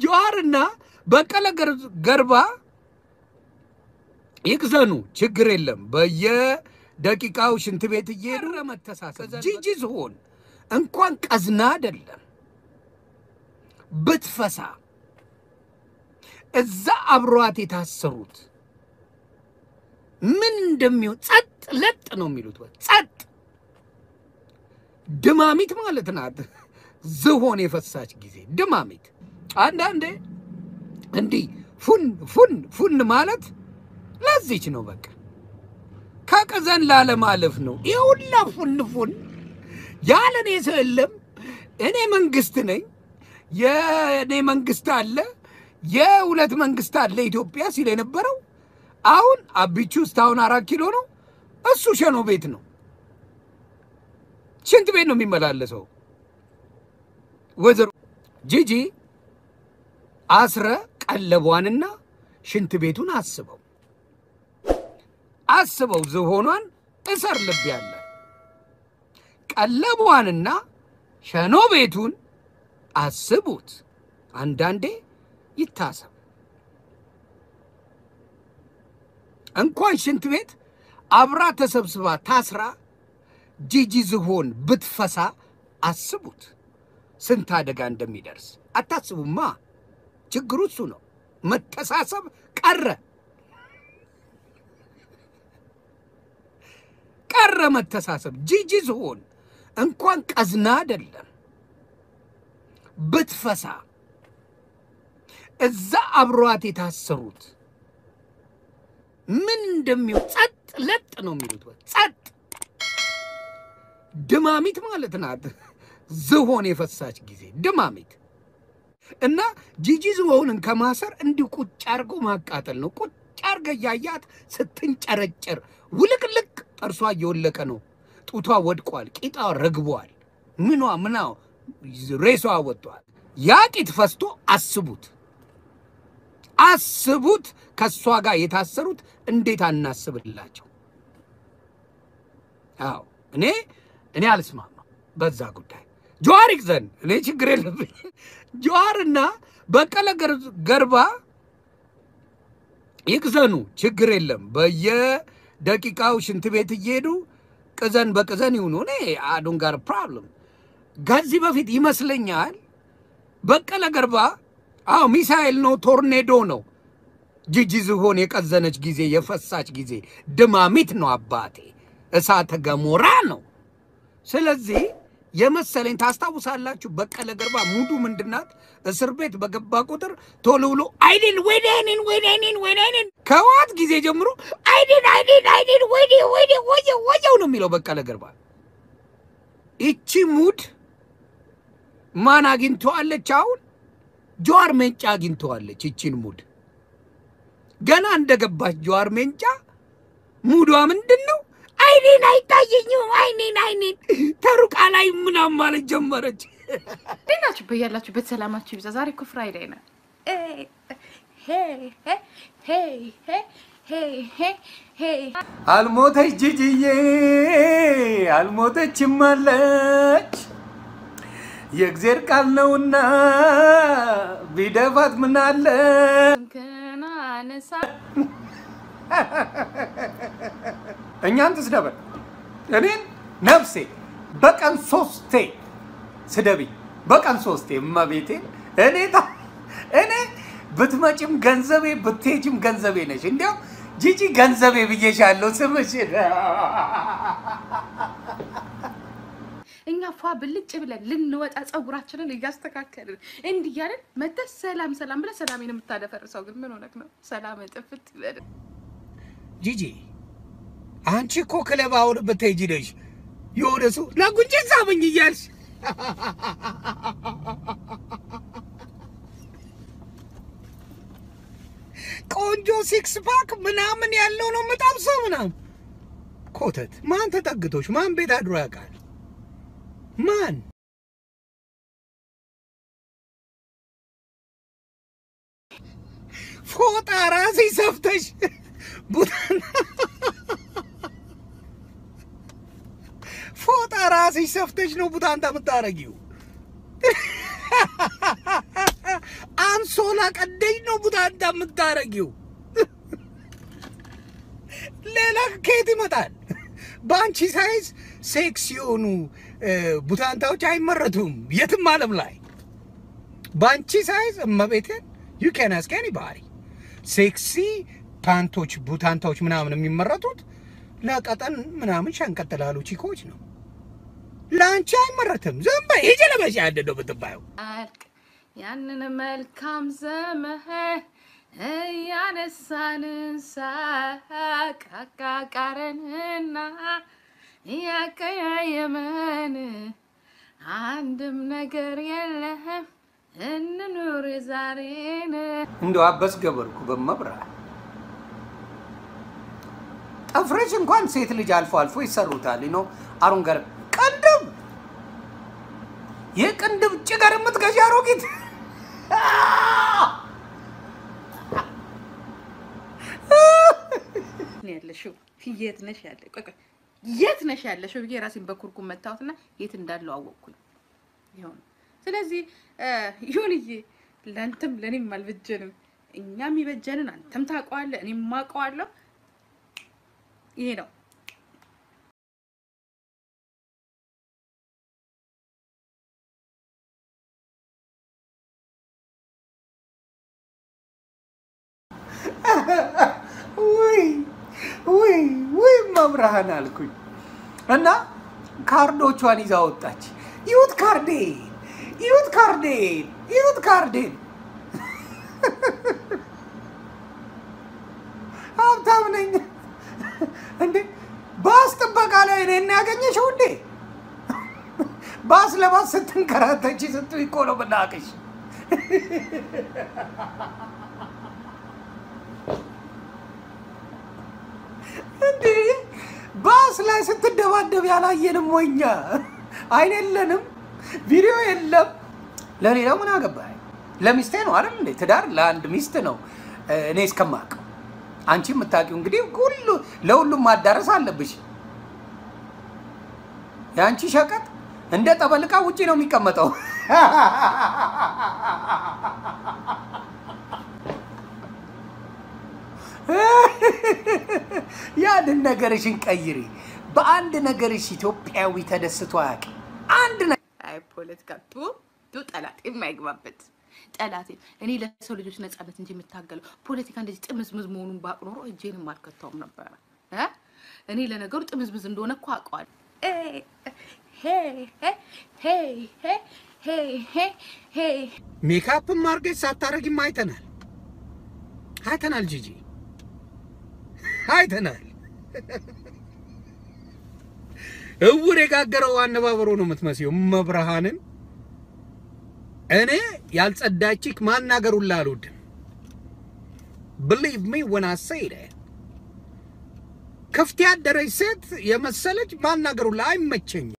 ጀዋርና በቀለ ገርባ ይቅዘኑ፣ ችግር የለም። በየደቂቃው ሽንት ቤት እየሄዱ መተሳሰብ ጂጂ ዝሆን እንኳን ቀዝና አይደለም ብትፈሳ እዛ አብሯት የታሰሩት ምን እንደሚሆን ጸጥ ለጥ ነው የሚሉት። ጸጥ ድማሚት ማለት ናት። ዝሆን የፈሳች ጊዜ ድማሚት። አንዳንዴ እንዲህ ፉን ፉን ፉን ማለት ለዚች ነው። በቃ ከቅዘን ላለማለፍ ነው። ይህ ሁላ ፉን ፉን ያለ እኔ ሰው የለም። እኔ መንግስት ነኝ። የእኔ መንግስት አለ፣ የሁለት መንግስት አለ ኢትዮጵያ ሲል የነበረው አሁን አቢቹ ውስጥ አራት ኪሎ ነው። እሱ ሸኖ ቤት ነው፣ ሽንት ቤት ነው የሚመላለሰው። ወይዘሮ ጂጂ አስረ ቀለቧንና ሽንት ቤቱን አስበው አስበው ዝሆኗን እሰር ልብ ያለ ቀለቧንና ሸኖ ቤቱን አስቡት። አንዳንዴ ይታሰብ። እንኳን ሽንት ቤት አብራ ተሰብስባ ታስራ ጂጂ ዝሆን ብትፈሳ አስቡት፣ ስንት አደጋ እንደሚደርስ አታስቡማ። ችግሩ እሱ ነው። መተሳሰብ ቀረ ቀረ መተሳሰብ። ጂጂ ዝሆን እንኳን ቀዝና አይደለም ብትፈሳ እዛ አብሯት የታሰሩት ምን እንደሚሆን ጸጥ ለጥ ነው የሚሉት። ጸጥ ድማሚት ማለት ናት። ዝሆን የፈሳች ጊዜ ድማሚት እና ጂጂ ዝሆንን ከማሰር እንዲሁ ቁጭ አድርጎ ማቃጠል ነው። ቁጭ አድርገ እያያት ስትንጨረጨር ውልቅልቅ፣ ጥርሷ እየወለቀ ነው። ጡቷ ወድቋል። ቂጣ ረግቧል። ምኗ ምና ሬሷ ወጥቷል። ያ ቂጥ ፈስቶ አስቡት አስቡት ከእሷ ጋር የታሰሩት እንዴት አናስብላቸው? አዎ እኔ እኔ አልስማማ በዛ ጉዳይ። ጀዋር ይቅዘን፣ እኔ ችግር የለብኝ። ጀዋርና በቀለ ገርባ ይቅዘኑ፣ ችግር የለም። በየደቂቃው ሽንት ቤት እየሄዱ ቅዘን በቅዘን ይሁኑ። እኔ አዱን ጋር ፕሮብለም ከዚህ በፊት ይመስለኛል በቀለ ገርባ አዎ ሚሳኤል ነው፣ ቶርኔዶ ነው። ጂጂ ዝሆን የቀዘነች ጊዜ የፈሳች ጊዜ ድማሚት ነው አባቴ፣ እሳተ ገሞራ ነው። ስለዚህ የመሰለኝ ታስታውሳላችሁ፣ በቀለ ገርባ ሙዱ ምንድናት? እስር ቤት በገባ ቁጥር ቶሎ ብሎ አይኔን ወይኔን ወይኔን ወይኔን ከዋት ጊዜ ጀምሮ አይኔን አይኔን አይኔን ወይኔ ወይኔ ወየ ወየው ነው የሚለው በቀለ ገርባ። ይቺ ሙድ ማን አግኝተዋለች አሁን? ጀዋር ሜንጫ አግኝተዋለች። ይቺን ሙድ ገና እንደገባች ጀዋር ሜንጫ ሙዷ ምንድን ነው? አይኔን አይታየኝም፣ አይኔን አይኔን ላይ ምናምን ማለት ጀመረች። እንዴት ናችሁ? በያላችሁበት ሰላማችሁ ይብዛ። ዛሬ እኮ ፍራይዴይ ነው። አልሞተች ጂጂዬ አልሞተችም አለች የእግዜር ቃል ነውና ቢደፋት ምናለ እኛን ትስደበን። እኔን ነፍሴ በቀን ሶስቴ ስደብኝ፣ በቀን ሶስቴ እመቤቴን። እኔ ታ- እኔ ብትመጪም ገንዘቤ ብትሄጂም ገንዘቤ ነሽ። እንዲያው ጂጂ ገንዘቤ ብዬሻለሁ ስምሽን እኛ ፏ ብልጭ ብለን ልንወጣ ፀጉራችንን እያስተካከልን እንዲህ እያለን መተህ ሰላም ሰላም ብለህ ሰላሜን የምታደፈርሰው ግን ምን ሆነህ ነው? ሰላም ጥፍት ይበል። ጂጂ አንቺ እኮ ክለብ አሁን ብትሄጂ ነሽ የሆነ ሰው ለጉንጭ ሳበኝ እያልሽ ቆንጆ six pack ምናምን ያለው ነው የምጠብሰው ምናምን ኮተት። ማን ተጠግቶሽ ማን ቤት አድሮ ያውቃል? ማን ፎጣ ራስሽ ሰፍተሽ ቡታን ፎጣ ራስሽ ሰፍተሽ ነው ቡታንታ የምታረጊው። አንሶላ ቀደኝ ነው ቡታንታ የምታረጊው። ሌላ ከየት ይመጣል? በአንቺ ሳይዝ ሴክስ የሆኑ ቡታንታዎች አይመረቱም የትም ዓለም ላይ። በአንቺ ሳይዝ እመቤትን ዩ ካን አስክ ኤኒባዲ ሴክሲ ፓንቶች ቡታንታዎች ምናምን የሚመረቱት ለቀጠን ምናምን ሸንቀጥ ቺኮች ነው። ለአንቺ አይመረትም። ዝም በይ! ሂጂ ለበሽ ያደደው ብትባየው አልቅ ያንን መልካም ዘመን እያነሳንን ሳቅ አቃቃረንና እያቀያየመን አንድም ነገር የለህም እንኑር ዛሬን እንደው አበስ ገበርኩ በመብራት ጠፍረሽ እንኳን ሴት ልጅ አልፎ አልፎ ይሰሩታል። ነው አሩን የቅንድብ ጭገር የምትገዢ አሮጊት ያለሽው? የት ነሽ ያለ የት ነሽ ያለሽው ብዬ ራሴን በኩርኩም መታወትና የት እንዳለው አወቅኩኝ። ነው። ስለዚህ ይሁንዬ ለአንተም ለእኔም አልበጀንም። እኛም ይበጀንን አንተም ታውቀዋለህ፣ እኔም ማውቀዋለሁ። ይሄ ነው ውይ ውይ ውይ መብርሃን አልኩኝ እና ካርዶቿን ይዛ ወጣች። ይሁት ካርዴን፣ ይሁት ካርዴን፣ ይሁት ካርዴን። ሀብታም ነኝ እንዴ? ባስ ጥበቃ ላይ እኔን ያገኘሽው እንዴ? ባስ ለባስ ስትንከራተች ስትይ እኮ ነው ብናቅሽ። እንዴ ባስ ላይ ስትደባደብ ያላየንም ወኛ አይን የለንም፣ ቪዲዮ የለም። ለሌላው ምን አገባኝ? ለሚስቴ ነው አይደል እንዴ? ትዳር ለአንድ ሚስት ነው እኔ እስከማውቀው። አንቺ የምታውቂው እንግዲህ ሁሉ ለሁሉም ማዳረስ አለብሽ። የአንቺ ሸቀጥ እንደ ጠበልቃ ውጪ ነው የሚቀመጠው። ያንን ነገርሽን ቀይሪ። በአንድ ነገርሽ ኢትዮጵያዊ ተደስቶ አያውቅም። አንድ ነ አይ ፖለቲካ ቱ ቱ ጠላት የማይግባበት ጠላቴ እኔ ለሰው ልጆች ነጻነት እንጂ የምታገለው ፖለቲካ እንደዚህ ጥምዝምዝ መሆኑን ባቅ ኖሮ እጄንም አልከታውም ነበረ እ እኔ ለነገሩ ጥምዝምዝ እንደሆነ እኮ አውቀዋለሁ። ሜካፕም አድርገሽ ሳታረጊም አይተናል አይተናል ጂጂ አይተናል። እውር የጋገረው አነባበሮ ነው የምትመስየው። መብርሃንን እኔ ያልጸዳችክ ማናገሩላ አልወድም። ብሊቭ ሚ ወን አይ ክፍት ያደረች ሴት የመሰለች ማናገሩላ አይመቸኝም።